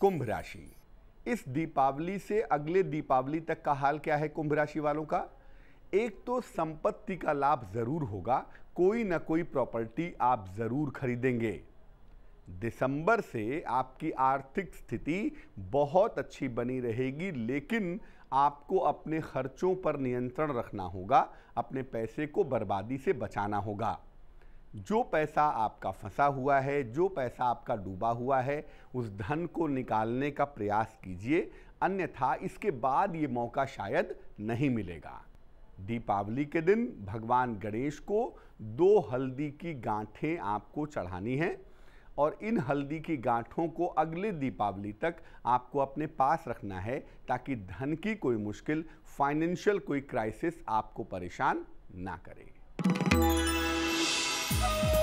कुंभ राशि। इस दीपावली से अगले दीपावली तक का हाल क्या है कुंभ राशि वालों का? एक तो संपत्ति का लाभ ज़रूर होगा, कोई ना कोई प्रॉपर्टी आप ज़रूर खरीदेंगे। दिसंबर से आपकी आर्थिक स्थिति बहुत अच्छी बनी रहेगी, लेकिन आपको अपने खर्चों पर नियंत्रण रखना होगा, अपने पैसे को बर्बादी से बचाना होगा। जो पैसा आपका फंसा हुआ है, जो पैसा आपका डूबा हुआ है, उस धन को निकालने का प्रयास कीजिए। अन्यथा इसके बाद ये मौका शायद नहीं मिलेगा। दीपावली के दिन भगवान गणेश को दो हल्दी की गांठें आपको चढ़ानी हैं और इन हल्दी की गांठों को अगले दीपावली तक आपको अपने पास रखना है ताकि धन की कोई मुश्किल, फाइनेंशियल कोई क्राइसिस आपको परेशान ना करे। Bye.